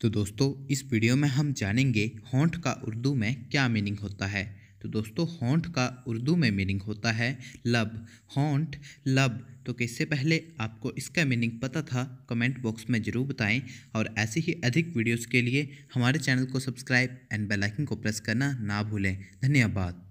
तो दोस्तों, इस वीडियो में हम जानेंगे होंठ का उर्दू में क्या मीनिंग होता है। तो दोस्तों होंठ का उर्दू में मीनिंग होता है लब। होंठ लब। तो किससे पहले आपको इसका मीनिंग पता था, कमेंट बॉक्स में ज़रूर बताएँ। और ऐसी ही अधिक वीडियोस के लिए हमारे चैनल को सब्सक्राइब एंड बेल आइकन को प्रेस करना ना भूलें। धन्यवाद।